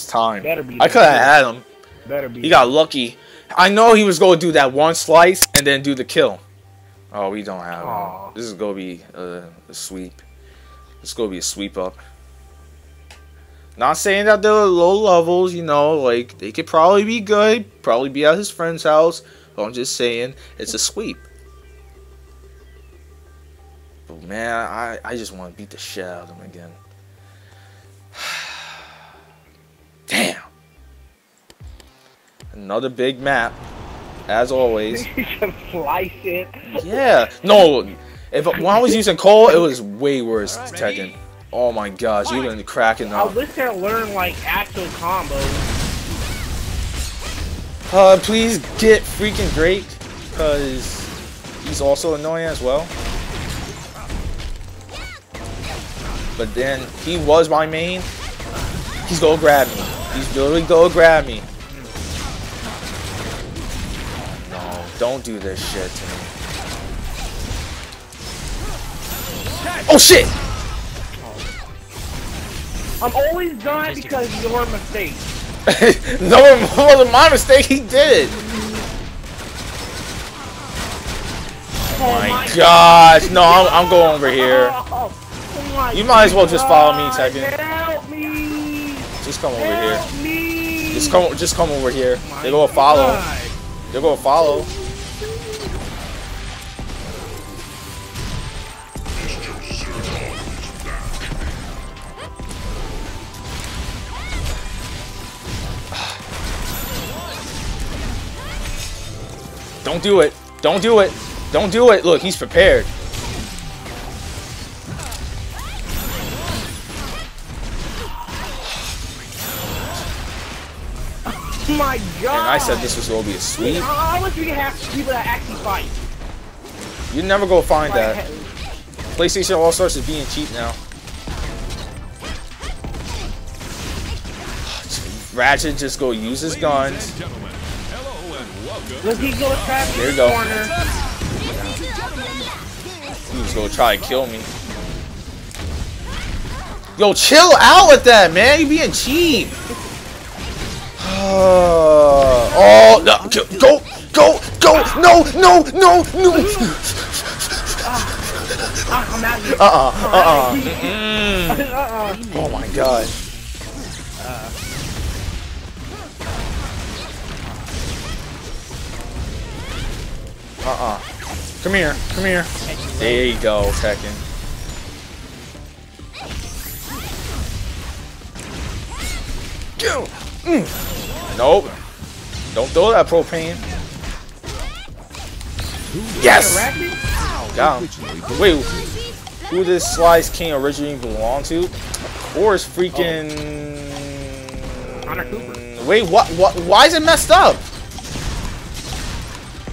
It's time. Better be I could have had him. Better be. He got lucky. I know he was going to do that one slice and then do the kill. Oh, we don't have Aw. him. This is going to be a, a sweep. This is going to be a sweep up. Not saying that they're low levels, you know, like they could probably be good, probably be at his friend's house. But I'm just saying it's a sweep. But man, I, I just want to beat the shit out of him again. Another big map, as always. You should slice it. Yeah. No. If when I was using Cole, it was way worse. Tekken. Oh my gosh, you been cracking I up. wish I learned like actual combos. Uh, please get freaking Drake, cause he's also annoying as well. But then he was my main. He's gonna grab me. He's literally gonna grab me. Don't do this shit to me. Oh shit! I'm always done because of your mistake. no, it wasn't my mistake. He did it. Oh my gosh! No, I'm, I'm going over here. Oh, You might as well just follow me, God, Tekken. Help me! Just come over here. Me! Just come, just come over here. They're gonna follow. They're gonna follow. Don't do it. Don't do it. Don't do it. Look, he's prepared. My God! And I said this was gonna be a sweep. I wish we could have people that actually fight. You never go find Like, that. PlayStation All Stars is being cheap now. Ratchet just go use his guns. Look, he's gonna trap There you go. corner. He was gonna try to kill me. Yo, chill out with that, man. You being cheap. oh no! Go, go, go! No, no, no, no! Ah, I'm out of here. Uh uh, uh uh. Mm. Uh-uh. Oh my god. Uh-uh. Come here, come here. There you go, Tekken. Mm. Nope. Don't throw that propane. Yes! Got him. Wait, who this Slice King originally belong to? Of course, freaking. Connor Cooper. Wait, what? What? Why is it messed up?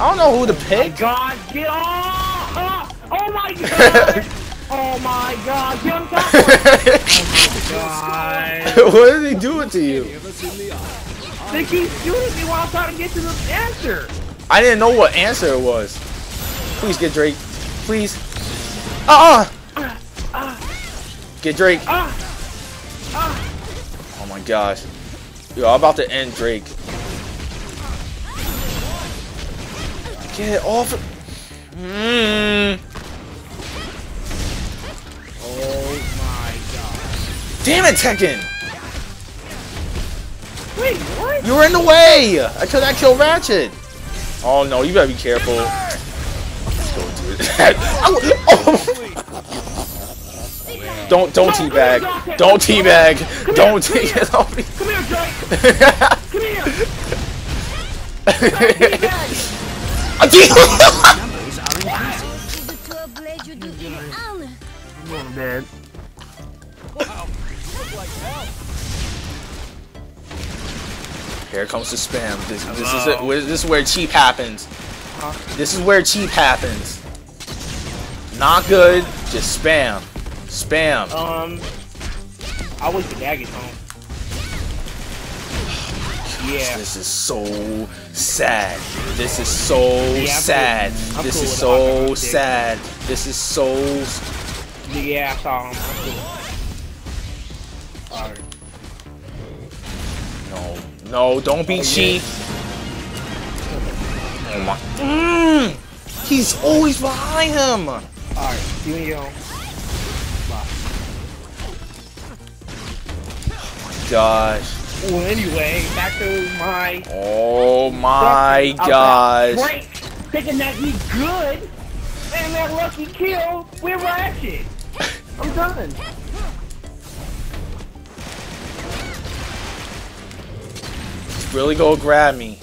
I don't know who to My pick. God, get off! Ah! Oh my God! oh my God, get on top of God. what is he doing to you? They keep shooting me while I'm trying to get to the answer. I didn't know what answer it was. Please get Drake. Please. Uh uh. Get Drake. Ah! Ah! Oh my gosh. Yo, I'm about to end Drake. Get off. Mmm. Oh my Damn it, Tekken! Wait, what? You were in the way! I could not kill Ratchet! Oh no, you better be careful. Let's go do it. oh. Don't don't teabag. Don't teabag. Don't teabag. Come here, Drake. Come here. I'm. Here comes the spam. This, this is it. Where- This is where cheap happens. This is where cheap happens. Not good. Just spam. Spam. Um, I wish the gets home. Yeah. This is so sad. This is so Yeah, sad. cool. This cool is so sad. This is so. Yeah, I saw him. I'm cool. Alright. No, don't be Oh, yeah. cheap. Oh my. Mm, he's always behind him. Alright, you and yo. Gosh. Well, anyway, back to my. Oh my gosh. Break, thinking that he's good, and that lucky kill with Ratchet. I'm done. He's really gonna grab me.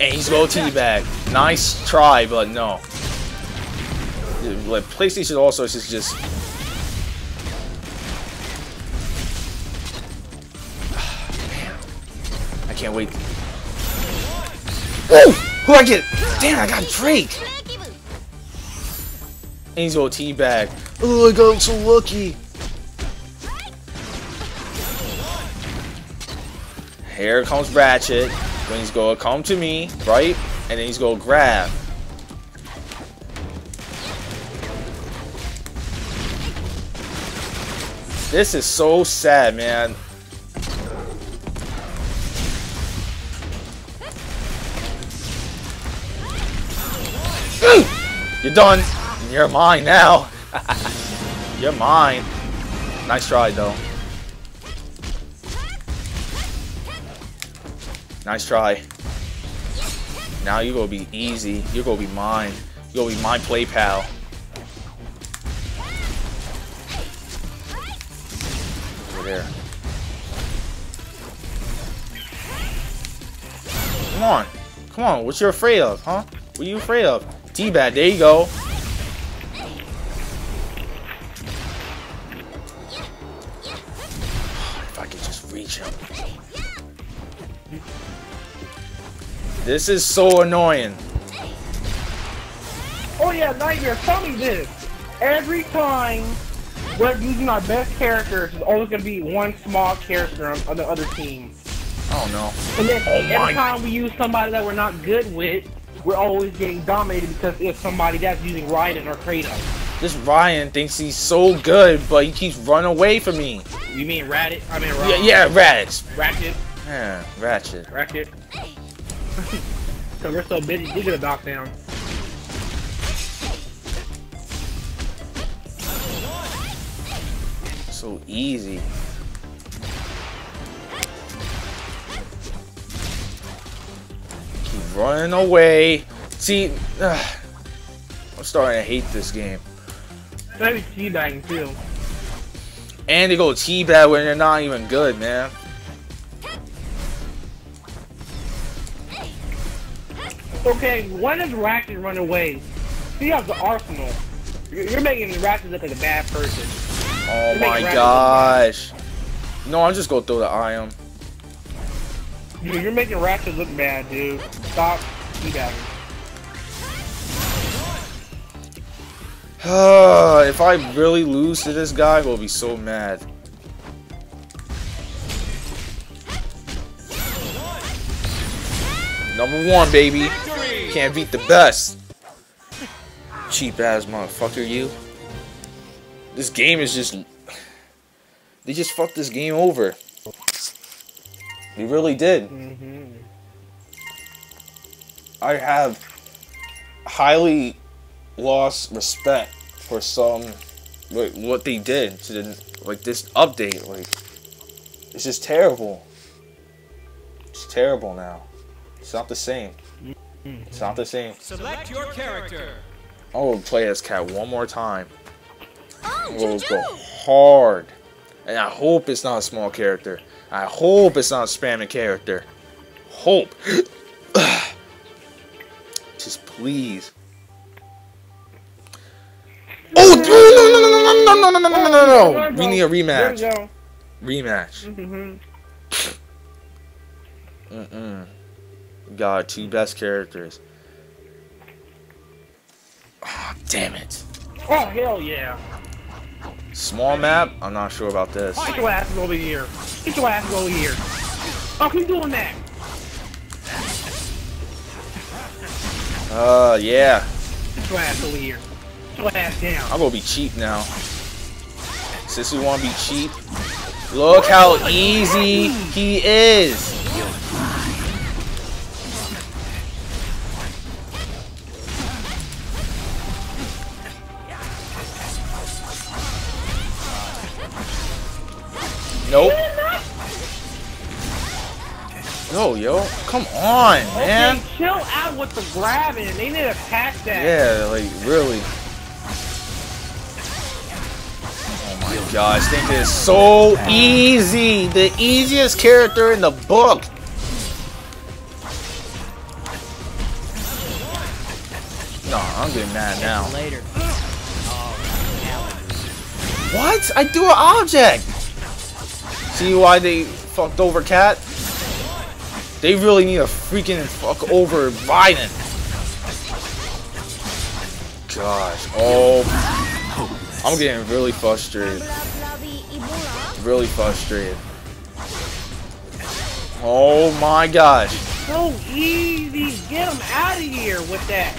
And he's gonna teabag. Nice try, but no. Like PlayStation also is just can't wait. Oh! Who I get? Damn, I got Drake! And he's gonna teabag. Oh, I got so lucky. Here comes Ratchet. Then he's gonna come to me, right? And then he's gonna grab. This is so sad, man. You're done. You're mine now. You're mine. Nice try, though. Nice try. Now you're gonna be easy. You're gonna be mine. You're gonna be my play pal. Over there. Come on. Come on. What you afraid of, huh? What are you afraid of? T-Bat, there you go. If I could just reach him. This is so annoying. Oh yeah, Nightmare, tell me this. Every time we're using our best characters, there's always gonna be one small character on, on the other team. Oh no. And then Oh my- every time we use somebody that we're not good with, we're always getting dominated because it's somebody that's using Raiden or Kratos. This Ryan thinks he's so good, but he keeps running away from me. You mean Radit? I mean Yeah, yeah, Ratchet. Ratchet. Yeah, Ratchet. Ratchet. Cause we're so busy digging a knock down. So easy. Running away. See, ugh, I'm starting to hate this game. Maybe teabagging too. And they go T-Bat when they're not even good, man. Okay, when does Ratchet run away? He has the arsenal. You're you're making Ratchet look like a bad person. Oh Make my gosh. No, I'm just gonna throw the ion. Dude, you're making Ratchet look bad, dude. Stop teabagging. if I really lose to this guy, will be so mad. Number one, baby. Can't beat the best. Cheap ass motherfucker, you. This game is just. They just fucked this game over. They really did. Mm-hmm. I have highly lost respect for some like what they did to the like this update like it's just terrible. It's terrible now. It's not the same. It's not the same. Select your character. i will play as Kat one more time. Oh, we'll go hard. And i hope it's not a small character i hope it's not spamming character hope just please Oh no no no no no no no no no no! We need a rematch. Rematch. Mm-hmm. Mm-mm. Got two best characters. Ah, damn it. Oh hell yeah! Small map? I'm not sure about this. Get your asses over here. Get your asses over here. Oh, keep doing that. Uh, yeah. Get your ass over here. Get your ass down. I'm gonna be cheap now. Since we wanna be cheap, look how easy he is. Yo. Come on, man. Chill out with the grabbing. They need to pack that. Yeah, like, really. Oh my gosh, think is so easy. The easiest character in the book. No, I'm getting mad now. Later. What? I do an object. See why they fucked over Kat? They really need a freaking fuck over Biden. Gosh. Oh. I'm getting really frustrated. Really frustrated. Oh my gosh. So easy. Get them out of here with that.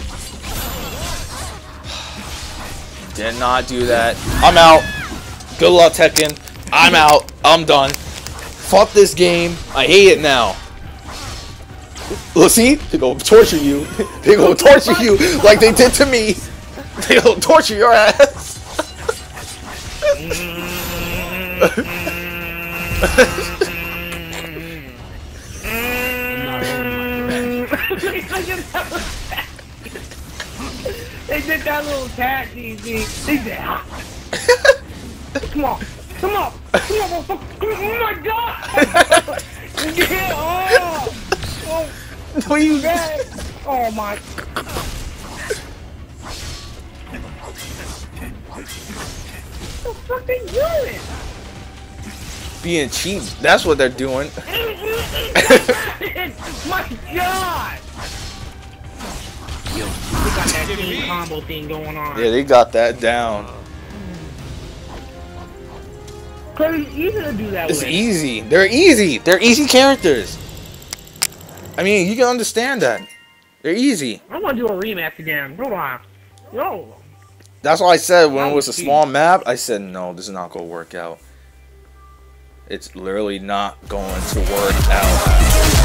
Did not do that. I'm out. Good luck, Tekken. I'm out. I'm done. Fuck this game. I hate it now. Look, see? They gonna torture you. They gonna torture you like they did to me. They gonna torture your ass. they did that little tag, easy. They did. Come on. Come on. Come on, motherfucker. Oh my god. Get off. Oh, no, you. God. Oh my. What the fuck they doing? Being cheap. That's what they're doing. My God! Yo, we got that team combo thing going on. Yeah, they got that down. Cause it's easy to do that It's with. easy. They're easy. They're easy characters. I mean, you can understand that. They're easy. I want to do a rematch again. Hold on. Yo. That's why I said when it was a small map, I said no, this is not gonna work out. It's literally not going to work out.